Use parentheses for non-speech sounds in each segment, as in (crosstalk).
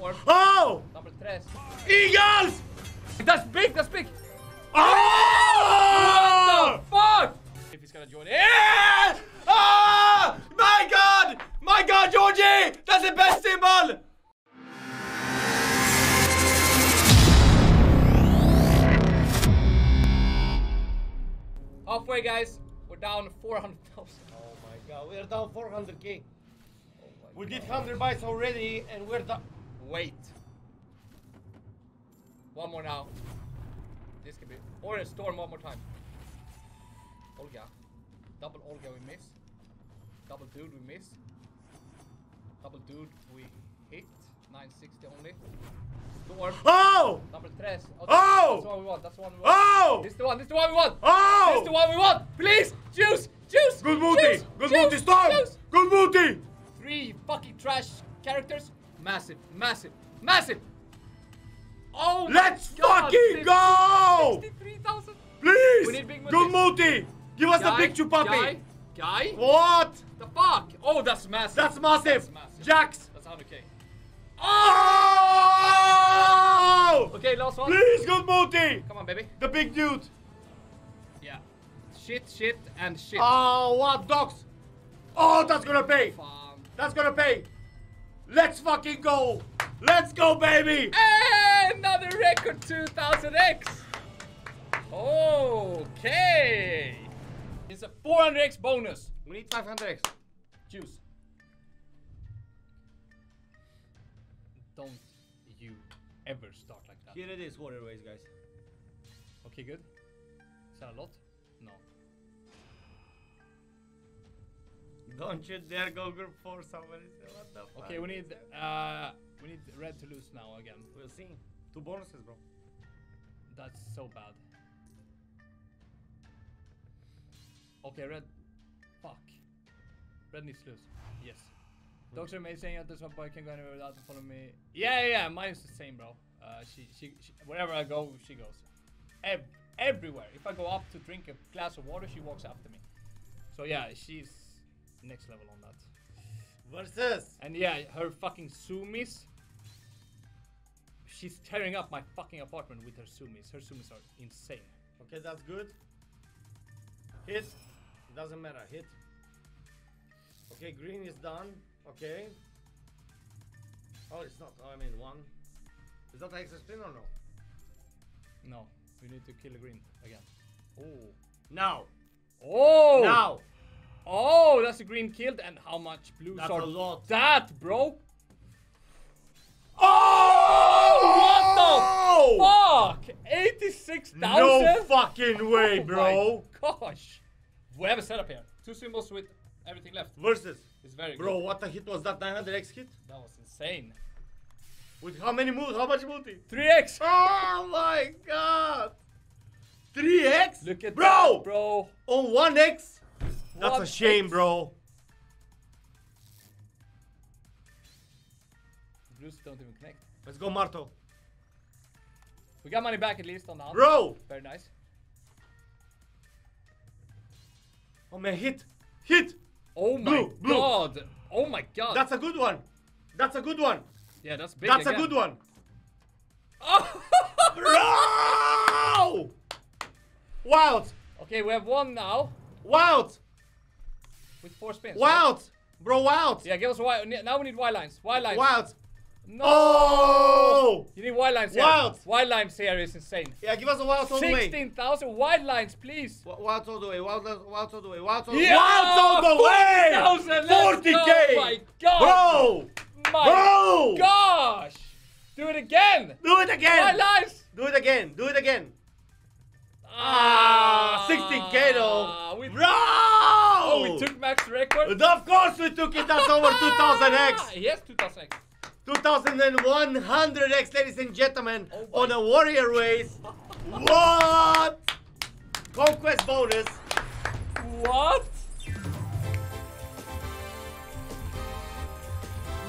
Dwarf. Oh! Number tres. Eagles! That's big, that's big! Oh! Fuck! If he's gonna join in. Yeah! Ah! My God! My God, Georgi! That's the best symbol! Halfway, guys. We're down 400,000. Oh my God, we're down 400k. We did 100 bytes already, and we're down. Wait. One more now. This could be. Or a storm one more time. Oh, Olga. Double Olga we miss. Double dude we miss. Double dude we hit. 960 only. Storm. Oh! Number tres. Oh, oh! That's the one we want. That's the one we want. Oh! This is the one. This is the one we want. Oh! This is the one we want. Please, juice, juice. Good booty! juice, Good juice, booty, Storm! juice. Good booty! Three fucking trash characters. Massive, massive, massive. Oh Let's God, fucking go! 63,000. Please! We need big Good mooty! Give us Guy, the picture, puppy! Guy, guy. What? The fuck? Oh, that's massive. That's massive! That's massive. Jax! That's 100k. Oh! Okay, last one. Please, good mooty! Come on, baby. The big dude! Yeah. Shit, shit, and shit. Oh, what dogs? Oh, that's gonna pay! Fan. That's gonna pay! Let's fucking go! Let's go, baby! And another record 2000x. Okay. It's a 400x bonus. We need 500x. Juice. Don't you ever start like that. Here it is, waterways, guys. Okay, good. Is that a lot? Don't you dare go group four somebody say what the fuck. Okay, we need uh we need red to lose now again. We'll see. Two bonuses, bro. That's so bad. Okay, red. Fuck. Red needs to lose. Yes. Dogs are amazing. At this one boy can go anywhere without to follow me. Yeah, yeah, yeah. Mine's the same, bro. Uh, she, she, she, wherever I go, she goes. Ev- everywhere. If I go up to drink a glass of water, she walks after me. So yeah, she's next level on that. Versus. And yeah, her fucking sumis. She's tearing up my fucking apartment with her sumis. Her sumis are insane. Okay, that's good. Hit. Doesn't matter. Hit. Okay, green is done. Okay. Oh, it's not. Oh, I mean one. Is that extra spin or no? No, we need to kill green again. Oh. Now. Oh! Now. Oh, that's a green killed. And how much blues That's are a lot. that, bro? Oh! What the fuck! 86,000? No fucking way, Oh bro. my gosh. We have a setup here. Two symbols with everything left. Versus. It's very Bro, good. what the hit was that 900x hit? That was insane. With how many moves? How much multi? 3x! Oh my god! 3x? Look at bro! that, bro. On 1x? That's a 1x. shame, bro. Blues don't even connect. Let's go, Marto. We got money back at least on the. Bro! Very nice. Oh man, hit! Hit! Oh my Blue, blue. god! Oh my god! That's a good one. That's a good one. yeah, that's big. That's a good one. Oh! (laughs) Bro! Wild! okay, we have one now Wild! With four spins. right? Wild! Bro, wild! Yeah, give us a wild. Now we need wild lines. Wild lines. Wild! No. Oh! You need wild lines here. Wild. Wild lines here is insane. Yeah, give us a wild all the way. 16,000 wild lines, please. Wi- Wild all the way, wild, wild all the way, wild all the way. Yeah! Wild all the way! 40,000, 40k! Oh my god! Bro! My Bro! gosh! Do it again! Do it again! Wild lines! Do it again, do it again. Ah, 16k though. Bro! Oh, we took max record. Of course we took it, that's over 2000x. (laughs) Yes, 2000x. 2100x, ladies and gentlemen, Oh on a warrior race. what? Conquest bonus. What?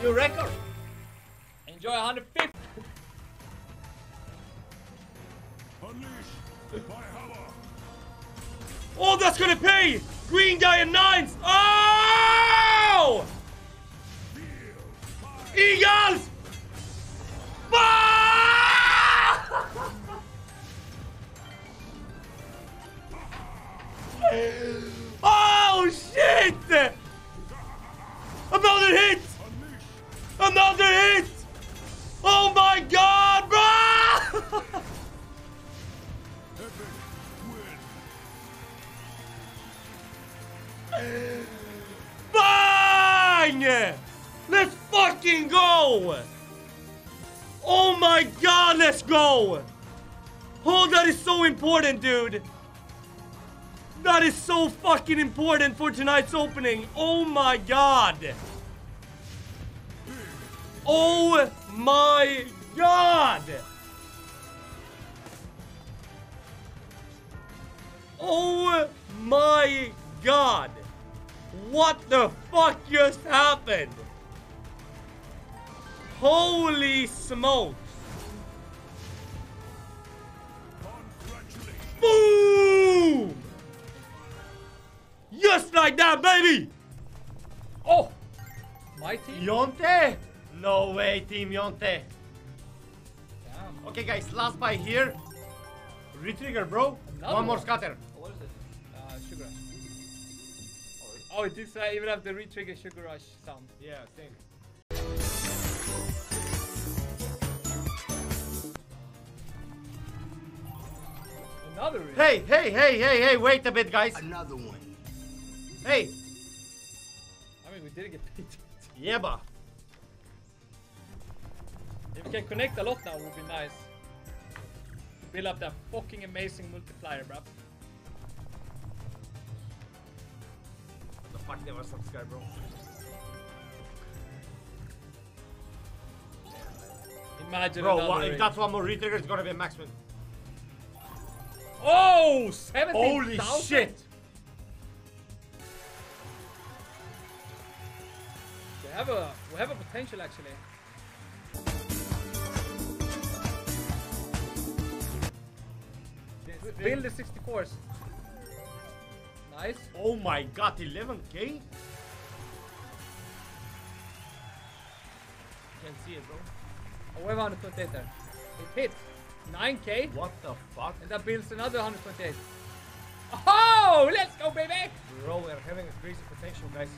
New record. Enjoy 150. Oh, that's gonna pay! Green guy in ninth! Oh! Eagles! Ah! oh shit! Another hit! Another hit! Bang! Let's fucking go! Oh my god, let's go! Oh, that is so important, dude! That is so fucking important for tonight's opening. Oh my god. Oh my god. Oh my god. What the fuck just happened? Holy smokes. Boom! Just like that, baby! Oh! My team? Jonte? No way, Team Jonte. Damn. Okay, guys, last buy here. Retrigger, bro. Another one more scatter. What is it? Uh, Sugar. Oh, it is uh, even have the re-trigger Sugar Rush sound. Yeah, same. Another re- Hey, hey, hey, hey, hey, wait a bit, guys. Another one. Hey, I mean, we didn't get paid. (laughs) Yeba. if we can connect a lot now, it would be nice. Build up that fucking amazing multiplier, bruv. The fuck never subscribe, bro. Imagine Bro, another one, if that's one more retrigger, it's gonna be a max win. Oh! 17,000? Holy shit! We have a we have a potential actually. Build the 64s. Nice. Oh my god, 11k? Can't see it, bro. Oh, we have 128 there. It hit 9k, What the fuck? and that builds another 128. Oh, let's go, baby! Bro, we're having a crazy potential, guys.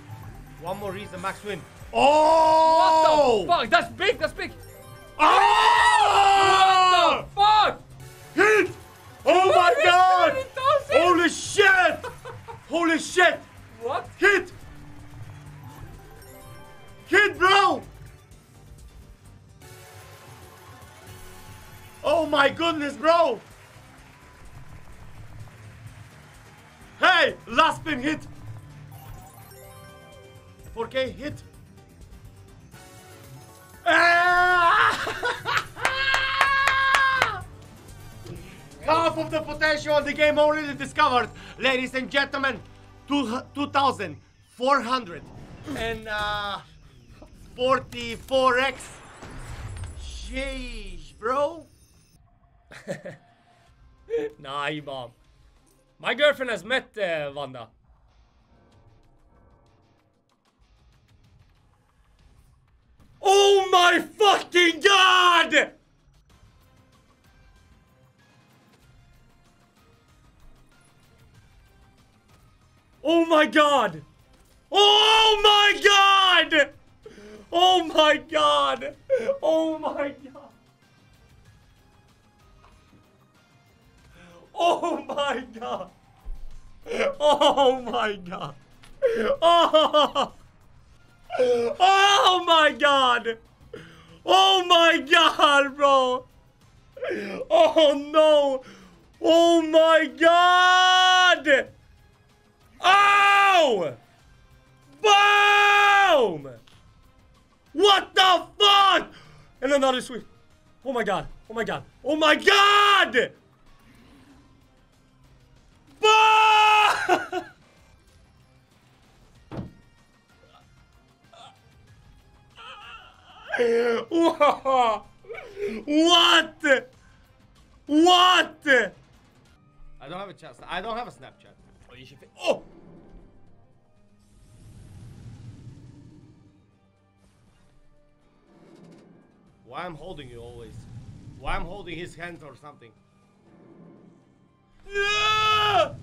One more reason, max win. Oh! What Oh! the fuck? That's big. That's big. Oh! Holy shit! What? Hit! Hit, bro! Oh my goodness, bro! Hey, last spin hit! 4K hit! (laughs) Half of the potential of the game already discovered, ladies and gentlemen. Two, 2,400 and uh, 44x. Sheesh, bro. (laughs) Nah, Imam. My girlfriend has met uh, Vanda. Oh my fucking god! Oh my god! Oh my god! Oh my god! Oh my god! Oh my god! Oh my god! Oh! Oh my god! Oh my god, bro! Oh no! Oh my god! Boom! What the fuck? And another sweep. Oh my god. Oh my god. Oh my god! Boom! (laughs) What? What? I don't have a chat. I don't have a Snapchat. Oh, you should. Oh! Why I'm holding you always? Why I'm holding his hands or something? Yeah!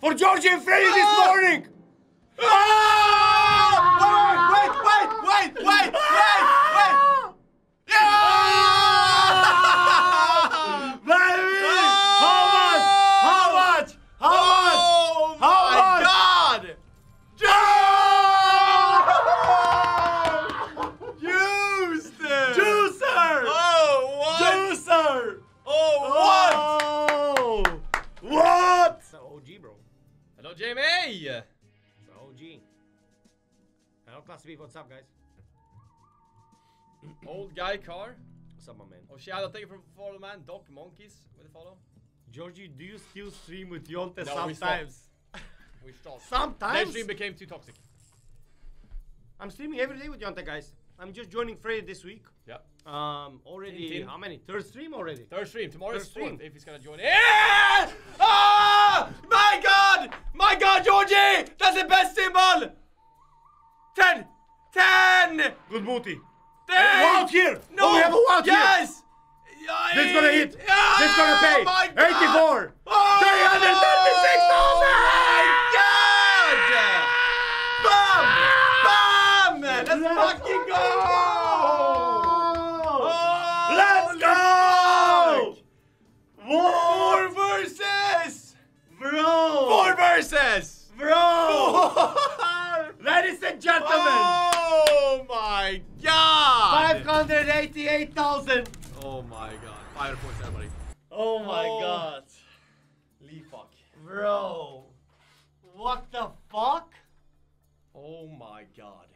For and Freddy this morning! Ah! What's up, guys? (clears throat) Old guy car. What's up, my man? Oh out, thank you for follow man. Doc Monkeys with a follow. Georgi, do you still stream with Jonte No, sometimes? We stopped. Sometimes? (laughs) That stream became too toxic. I'm streaming every day with Jonte, guys. I'm just joining Freddy this week. Yeah. Um, already, team. how many? Third stream already. Third stream. Tomorrow's Third stream. if he's gonna join. Yeah! Ah! My god! My god, Georgi! That's the best symbol! 10! 10! Good booty. Ten! Wow here! No! Oh, we have a wow here! yes! This gonna hit! Yeah! This gonna pay! Oh my god! 84! Oh! 336,000! Bam! Bam! Let's fucking go! Oh, Let's go! Four verses! Bro! Four verses! Bro! Ladies and gentlemen! Oh my god! 588,000! Oh my god. Fire points, everybody. Oh my Oh. god. Lee fuck. Bro. What the fuck? Oh my god.